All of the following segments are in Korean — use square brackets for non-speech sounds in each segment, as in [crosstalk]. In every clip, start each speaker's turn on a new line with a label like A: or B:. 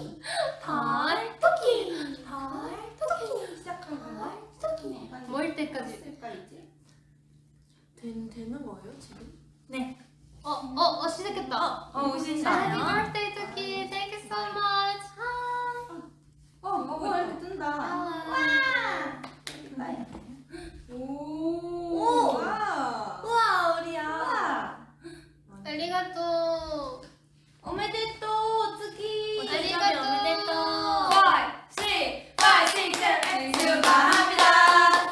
A: 토끼 달 토끼 달 토끼 시작한 건가? 토끼
B: 뭘 때까지?
A: 색깔이지?
C: 된, 되는 거예요 지금?
A: 네.
B: 어, 어, 어 시작했다.
A: 어 오신다.
B: Happy birthday 토끼. Thank you so much.
A: 어, 뭐 이렇게 뜬다.
B: 와.
A: 오.
C: 오.
A: 와.
C: 우와 우리야.
A: 와.
B: 아리가또.
A: 오메데토 츠키.
B: 아리가또.
A: Five, six, five, six, seven. 생일 축하합니다.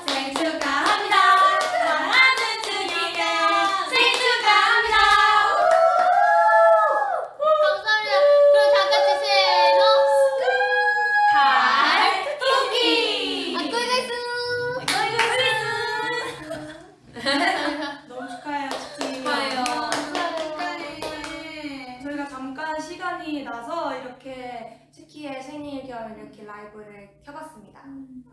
A: 생일 축하합니다. 사랑하는 츠키가 생일 축하합니다.
B: 감사합니다. 그럼 다 같이 세노.
A: 달 토끼.
B: 아, 고이가이스.
A: 너무 축하해요, 츠키.
C: 축하해요.
A: 축하해. 저희가 잠깐 시간이 나서 이렇게 츠키의 생일 겸 이렇게 라이브를 켜봤습니다.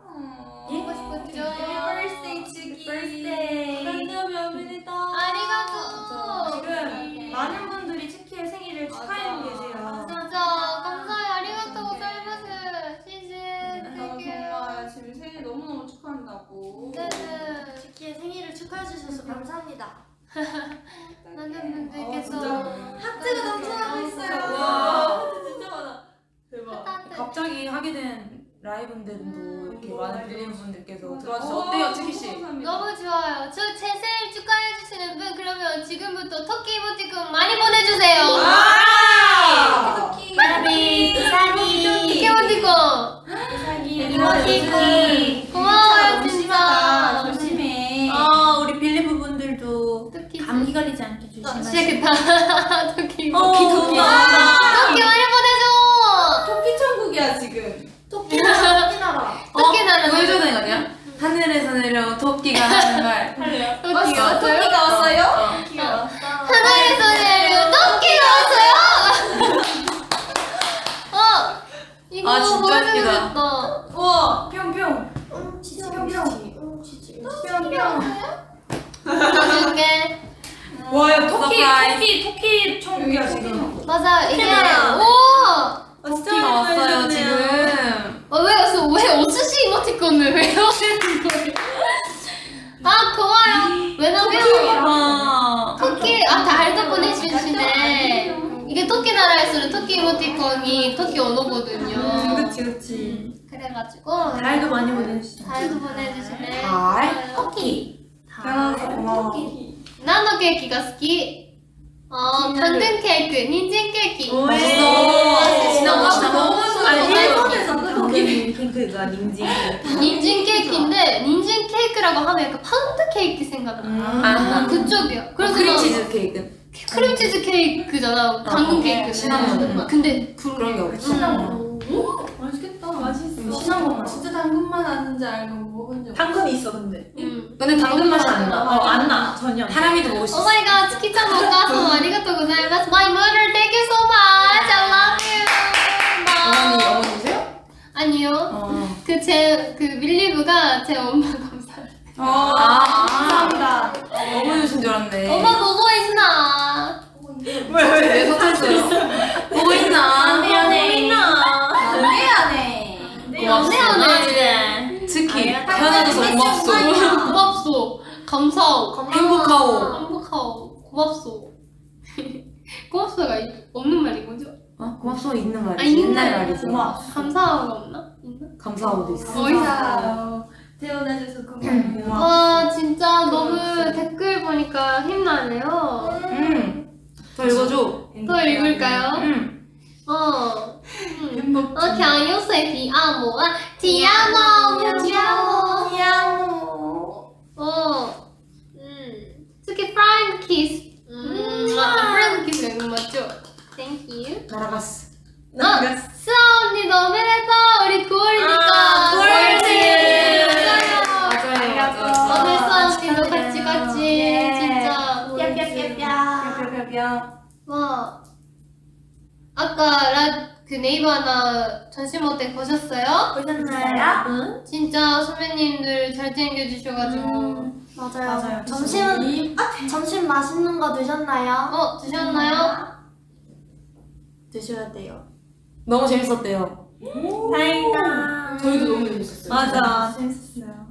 A: 어.
B: 보고 싶었죠?
A: birthday, 츠키. birthday.
B: 아리가또.
A: 지금 많은 분들이 츠키의 생일을 축하해 계세요.
B: 맞아. 감사해요. 아리가또 고자이마스. 시즌.
D: 정말 지금 생일 너무너무 축하한다고.
B: 네네.
C: 츠키의 생일을 축하해 주셔서 감사합니다. [laughs] 라이브인데도 이렇게
D: 음,
C: 많은
D: 맞아.
C: 빌리분들께서
D: 맞아.
C: 들어와주셔서
D: 어,
C: 어때요 츠키 씨?
B: 너무 좋아요. 저 제 생일 축하해 주시는 분 그러면 지금부터 토끼 이모티콘 많이 보내주세요.
A: 아!
C: 바비,
B: 토끼 이모티콘
A: 이모티콘.
B: 고마워요 진짜.
A: 조심해.
C: 아 우리 빌리브 분들도 감기 걸리지 않게 조심하세요.
B: 시작했다. [laughs] 토끼
C: 어,
B: 이모티콘.
C: 토끼.
B: 토끼 많이 보내줘.
D: 토끼 천국이야 지금.
C: 토끼 나라.
B: 토끼 나라.
C: 보여줘야 되는 거 아니야? 하늘에서 내려온 토끼가 하는 말.
B: 토끼가 왔어요?
A: 토끼가 왔어요?
B: 하늘에서 내려 토끼가 왔어요. 어 이거
C: 아, 진짜
B: 보여줘야겠다.
A: 우와, 뿅뿅.
C: 응,
A: 뿅뿅.
C: 응.
A: 뿅뿅. [laughs]
B: 보여줄게.
A: 와, 야, 토끼. 토끼, 토끼 천국이야, 지금.
B: 맞아 이게. 오.
C: 토끼가 왔어요 지금.
B: 어, 왜, 왜, 왜 오스시 이모티콘을 왜 하시는 거예요? 아, 고마워요. 왜냐면,
C: 아.
B: 토끼, 아, 달도 보내주시네. 이게 토끼 나라에서는 토끼 이모티콘이 토끼 언어거든요.
C: 그치 그치.
B: 그래가지고,
C: 달도 많이 보내주시죠.
B: 달도 보내주시네.
C: 달, 토끼.
A: 태어나서 고마워.
B: 나노 케이크가 好き. 어, 당근 케이크, 닌진 케이크.
C: 맛있어. 지나고 지나고. 아니
B: 맛있어.
C: 일본에서 거기 핑크가 닌지.
B: 닌진 케이크인데, 닌진 케이크라고 하면 약간 파운드 케이크 생각나.
C: 아.
B: 그쪽이야. 그래서 나-
C: 크림치즈 케이크.
B: 크림 치즈 케이크잖아. 당근
C: 어,
B: 케이크는.
C: 시나몬.
B: 근데
C: 그런 게 없어.
B: 시나몬.
D: 맛있겠다. 맛있어.
A: 시나몬 맛.
D: 진짜 당근만 아는 줄 알고 먹은 적.
E: 당근이 있어 근데
B: 음.
C: 근데 당근 맛이 안 나.
E: 어안 나 전혀
C: 하람이도 먹을
B: 수오
C: 있어.
B: 마이 갓, 치키짱 오가서 아리가또 고자이마스. My mother, thank you so much. I love
C: 어머니. 어머니세요?
B: 아니요.
C: 어.
B: 그제그 밀리브가 제 엄마 감사해요.
A: 어,
C: 아.
A: 감사합니다.
C: 어머니신 줄 알았네.
B: 엄마 보고 있나?
C: 왜 서툴었어요? 보고 있나?
A: 미안해. 미안해.
B: 미안해.
C: 특히
B: 아,
C: 편안해서 고맙소.
B: 고맙소. 감사오.
C: 행복하오.
B: 행복하오. 고맙소. [laughs] 고맙소가 이- 없는 말인 거죠?
C: 어? 고맙소 있는
B: 아,
C: 말이지.
B: 있는
C: 옛날
B: 말.
C: 말이지.
A: 고마워.
B: 감사하가 없나? 있나?
C: 감사하고도 있어.
B: 어이사.
D: 태어나줘서 고마워요.
B: 와 진짜 너무 댓글 보니까 힘나네요.
C: 음. 더 읽어줘.
B: 또 읽을까요?
C: 음.
B: 어. 음.
D: 행복.
B: 어, 그냥 요새 디아모, 아, 디아모, 디아모.
A: 미안해.
B: 어. 음. 특히 프라이드 키스. 음. 아, 프라이드 키스 이거 맞죠? Thank you.
C: 날아갔어.
B: 어, 수아 언니 너무 네이버 하나 전시 모 때 보셨어요?
A: 보셨나요?
B: 진짜 선배님들 잘 챙겨주셔가지고.
C: 맞아요.
A: 맞아요.
C: 점심은 점심 맛있는 거 드셨나요?
B: 어, 드셨나요?
C: 드셔야 돼요. 너무 재밌었대요.
A: 다행이다.
D: 저희도 너무 재밌었어요.
A: 맞아, 재밌었어요.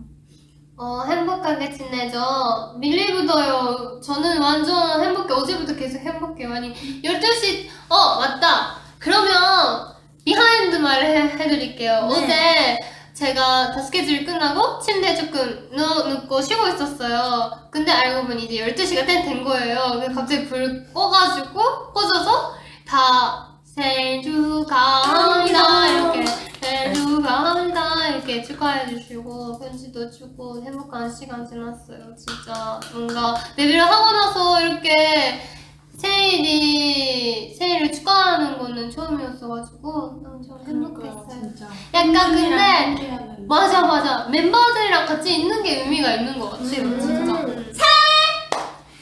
B: 어, 행복하게 지내죠. 빌리브도요. 저는 완전 행복해. 어제부터 계속 행복해. 많이. 12시, 어, 맞다. 그러면, behind 말을 해, 해드릴게요. 어제 제가 다 스케줄 끝나고 침대에 조금 누, 눕고 쉬고 있었어요. 근데 알고 보니 이제 12시가 된, 된 거예요. 그래서 갑자기 불 꺼가지고, 꺼져서 다 생일 축하합니다. 이렇게. 생일 축하합니다. 이렇게 축하해 주시고, 편지도 주고, 행복한 시간 지났어요. 진짜 뭔가 데뷔를 하고 나서 이렇게 생일이, 생일을 축하하는 거는 처음이었어가지고, 엄청 행복했어요.
D: 진짜.
B: 약간 근데. 맞아, 맞아. 멤버들이랑 같이 있는 게 의미가 있는 것 같아요, 진짜.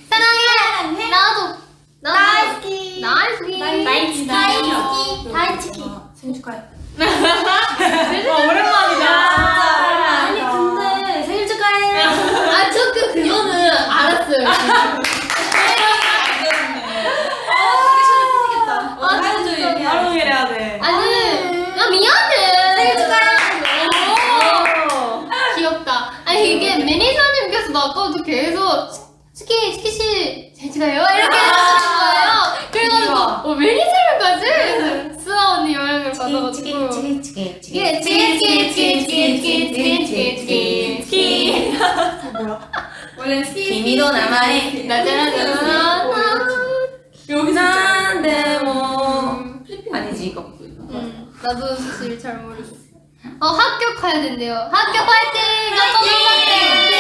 B: 사랑해! 나도! 나도!
A: 나이스키.
B: 나이스키!
A: 나이스키.
B: 나이스키!
D: 생일 축하해.
A: 오랜만이다.
D: 아니, 근데 생일 축하해.
B: 아, 조금 그거는 알았어요.
D: 아, 다른 줄 얘기해.
A: 바로 이래야 돼.
B: 아니, 나 미안해. 생일 축하해. 귀엽다. 아니, 이게 매니저님께서 나 아까부터 계속 스키, 스키씨 생일 축하해요? 이렇게 해주시는 거예요. 그래가지고, 어, 매니저님까지? [laughs] 수아 언니 여행을 받아가지고.
C: 치기 치기 치기
B: 예, 치기, 치기, 치기, 치기, 치기, 치기, 치기.
D: 원래 스키.
C: 김이도 남아해.
B: 나자라자라.
D: 여기서
C: 난데 뭐 아니지 이거.
B: 음, 나도 사실 잘 모르겠어. 어, 합격해야 된대요. 합격 파이팅! 화이팅!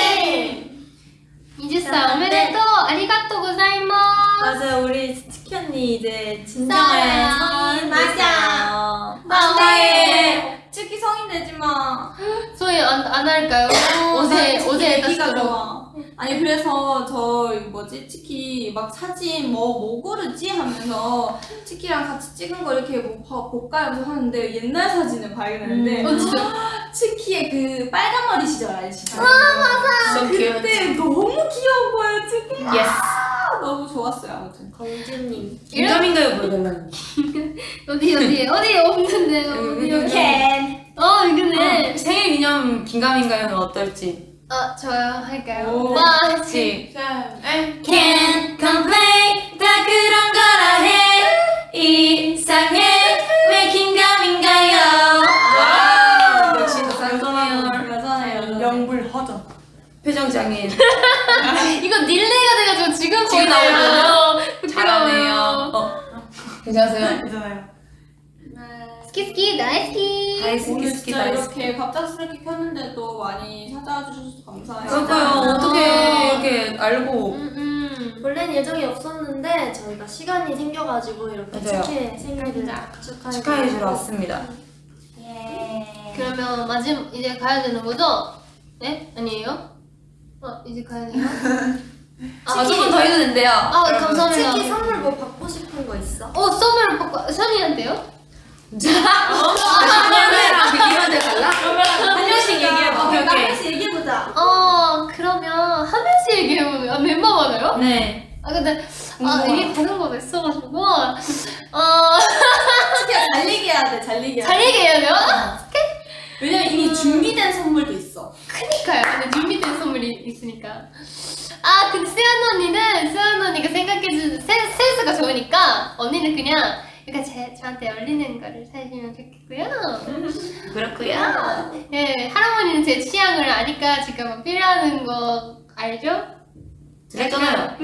B: 이즈사 오메데토 아리가또 고자이마스.
A: 맞아요, 우리 치키 언니 이제. 진정한 성인 됐어요.
B: 맞아요.
A: 치키 성인 되지 마.
B: 소희 안, 안 할까요? 어제 어제 했었어.
A: 좋아. 아니 그래서 저 뭐지 치키 막 사진 뭐 뭐 고르지 하면서 치키랑 같이 찍은 거 이렇게 뭐 봐- 볼까 하면서 하는데 옛날 사진을 발견했는데
B: 어 진짜.
A: 치키의 그 빨간 머리 시절 알시죠?
C: So cute.
A: 그때 너무 귀여운 거예요 치키.
C: Yes.
A: 아, 너무 좋았어요 아무튼.
D: 공주님.
C: 인감인가요 보여달라는.
B: 어디 어디 어디 없는데 어디 여기. 어 이거네.
C: 생일 기념 긴감인가요는 어떨지.
B: 어 저요 할까요?
A: 오.
B: 와
C: 시. 괜찮으세요?
A: 괜찮아요.
B: 스키 스키 나이스키.
C: 다이스키
A: 오늘
C: 스키
A: 진짜
C: 다이스키
A: 이렇게 갑작스럽게 켰는데도 많이 찾아와 주셔서 감사해요.
C: 그러니까요 어떻게 이렇게 알고
B: 음, 음.
E: 원래는 예정이 없었는데 저희가 시간이 생겨가지고 이렇게
C: 맞아요.
E: 생일을 축하해
C: 축하해 주러 왔습니다
A: 예.
B: 그러면 마지막 이제 가야 되는 거죠? 네? 아니에요? 어 이제 가야 돼요? [laughs]
C: 아 조금 더 해도 된대요
B: 아 감사합니다.
E: 치킨 선물 뭐 받고 싶은 거 있어?
B: 어 선물을 받고 선이한테요?
C: 이런데 달라?
A: 한 명씩 얘기해봐.
C: 오케이, 오케이.
A: 한 명씩 얘기해보자.
B: 어 그러면 한 명씩 얘기해보면 아 멤버마다요?
C: 네
B: 아 근데 아. 이게 다른 거가 있어가지고 어잘
A: 치키야 [laughs] 잘 얘기해야 돼. 잘 얘기해야 돼.
B: 얘기해야 돼요?
A: 왜냐면 이미 준비된 선물도 있어.
B: 그니까요. 근데 준비된 선물이 있으니까. 아, 근데 세안 언니는, 세안 언니가 생각해준, 센, 센스가 좋으니까, 언니는 그냥, 약간 제, 저한테 어울리는 거를 사주시면 좋겠고요.
C: 그렇구요
B: 예, 할아버니는 제 취향을 아니까 지금 뭐 필요한 거 알죠?
C: 드렸잖아요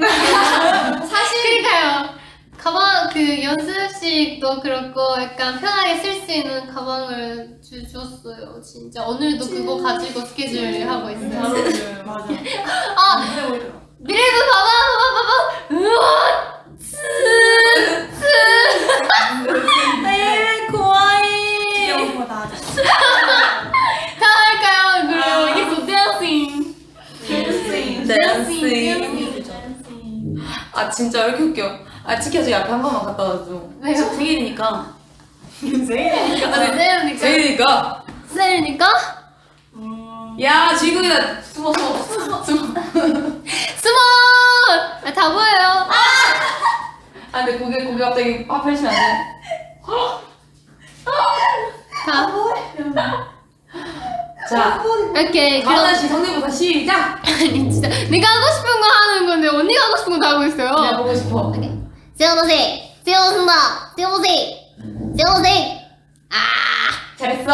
B: 사실. 그니까요. 가방, 그 연습실도 그렇고, 약간 편하게 쓸 수 있는 가방을 주, 줬어요. 진짜. 오늘도 그거 가지고 스케줄 하고 있어요. [laughs]
A: 맞아.
B: 아, 미래도 봐봐, 봐봐, 봐봐. 우와, 츠, 츠.
A: 네, 고아이. 귀여운 거다 하자. [laughs]
B: 다 할까요? 그리고 이게 또 댄싱.
A: 댄싱.
C: 댄싱 아 진짜 왜 이렇게 웃겨 아 치켜줘 앞에 한 번만 갖다 와줘
B: 왜요?
C: 생일이니까
A: 생일이니까.
B: 아, 세일이니까.
C: 생일이니까
B: 세일이니까?
C: 야 지금이다 숨어 숨어 숨어
B: 스몰! 아, 다 보여요.
C: 아 근데 고개 고개 갑자기 확 펼치면 안 돼?
B: 자,
C: 자,
B: 오케이.
C: 가은아 씨 성대모사 시작.
B: 아니 진짜 내가 하고 싶은 거 하는 건데 언니가 하고 싶은 거 다 하고 있어요.
C: 내가 보고 싶어.
B: 세워놓으세요. 세워놓습니다. 세워보세요. 세워보세요.
C: 아 잘했어.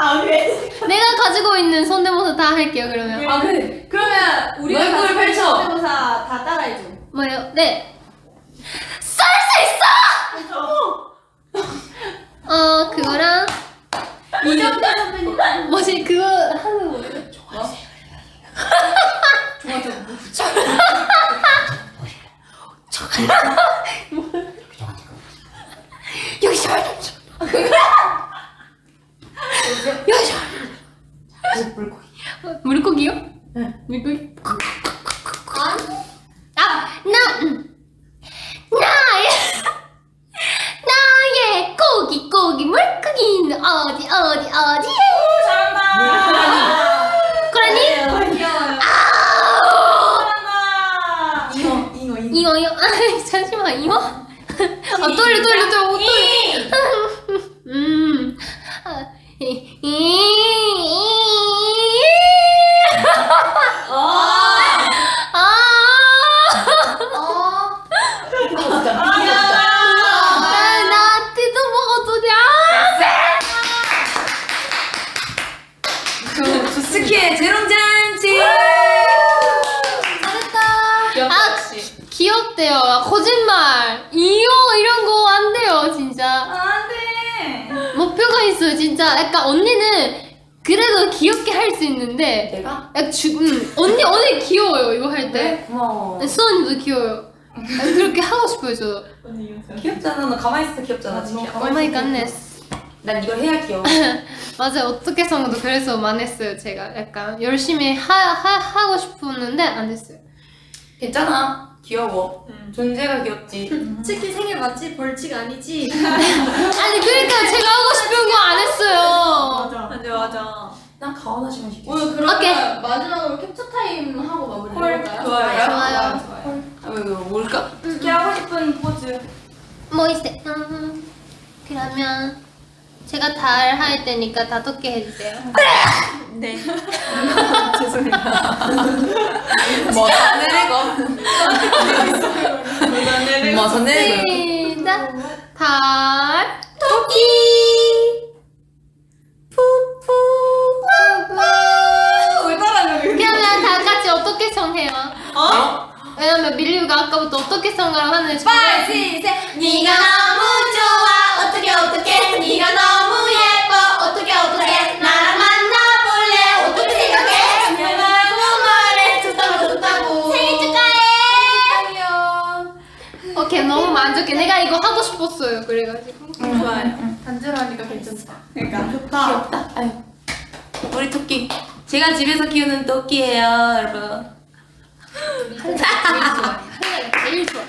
D: 아 그래. [laughs]
B: 내가 가지고 있는 손대모사 다 할게요 그러면.
C: 아 그래.
A: 그러면 우리
C: 얼굴 펼쳐.
A: 손대모사 다 따라해줘.
B: 뭐예요? 네. 쏠 수 있어! 그렇죠. 어 그거랑
A: 이정도 선배님.
B: 뭐지 그거 하는 거예요? 좋아하세요. [laughs] 여기 저 여기 저 물고기요?
C: 네.
B: 물고기? 아, 나, 음. 나의, 나의 고기, 고기, 물고기는 어디, 어디, 어디?
A: 잘한다.
B: 그러니?
A: 귀여워요.
B: 아!
A: 잘한다.
C: 잉어 잉어 잉어.
B: 이거, 이거, 아, 잠시만, 이거? 아, 떨려, 떨려, 떨려, 떨려. 음. 아, 이, 이, 귀엽대요. 거짓말. 이요 이런 거 안 돼요, 진짜.
A: 안 돼.
B: 목표가 있어요, 진짜. 약간 언니는 그래도 귀엽게 할 수 있는데,
C: 내가?
B: 약간 주, 음, 언니 언니 귀여워요, 이거 할 때.
C: 네. 고마워.
B: 수원님도 귀여워요. 아, 그렇게 하고 싶어요, 저도.
C: 귀엽잖아. 너 가만히 있어도 귀엽잖아. 지금.
B: 오 마이 갓네스.
C: 난 이걸 해야 귀여워. [laughs]
B: 맞아요. 어떻게 성도 그래서 만했어요, 제가. 약간 열심히 하, 하, 하고 싶었는데 안 됐어요.
C: 괜찮아. 귀여워. 존재가 귀엽지.
E: 츠키 생일 맞지? 벌칙 아니지?
B: 아니, 그러니까 제가 하고 싶은 거 안 했어요.
D: 맞아.
A: 맞아 맞아.
C: 난 カオナシ만 시켰어.
A: 오늘 그러면
B: 오케이.
A: 마지막으로 캡처 타임 하고 마무리해볼까요?
C: 좋아요.
B: 좋아요.
A: 좋아요.
C: 아, 왜, 왜, 뭘까?
A: 츠키 하고 싶은 포즈.
B: 뭐 있어? 음, 그러면 제가 다할 테니까 다섯 개 해주세요. [laughs]
A: 네. [laughs] [laughs]
C: 뭐, 내리고. 뭐, 내리고.
B: 시작. 달 토끼. 푸푸.
A: 왜 따라하는 거야?
B: 그러면 다 같이 어떻게 성해요?
C: 어?
B: 왜냐면 밀리우가 아까부터 어떻게 성을 하는지.
A: 빨리 시작.
E: 네가
B: 내가 이거 하고 싶었어요. 그래가지고.
A: 좋아요.
E: 단체로 하니까 괜찮다
A: 그러니까
C: 귀엽다. 아유. 우리 토끼. 제가 집에서 키우는 토끼예요, 여러분.
B: 제일 좋아. 제일 좋아.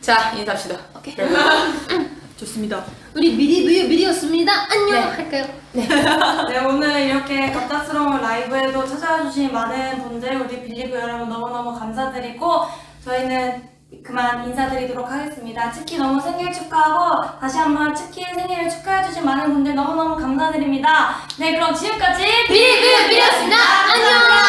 C: 자, 인사합시다. 오케이. [laughs]
A: 좋습니다.
B: 우리 미리 미리 미리였습니다. 안녕.
C: 네.
B: 할까요?
A: 네 [laughs] 오늘 이렇게 갑작스러운 라이브에도 찾아와 주신 많은 분들 우리 빌리브 여러분 너무너무 감사드리고 저희는 그만 인사드리도록 하겠습니다. 치키 너무 생일 축하하고 다시 한번 치키 생일을 축하해 주신 많은 분들 너무너무 감사드립니다. 네 그럼 지금까지
B: 미리였습니다. 안녕.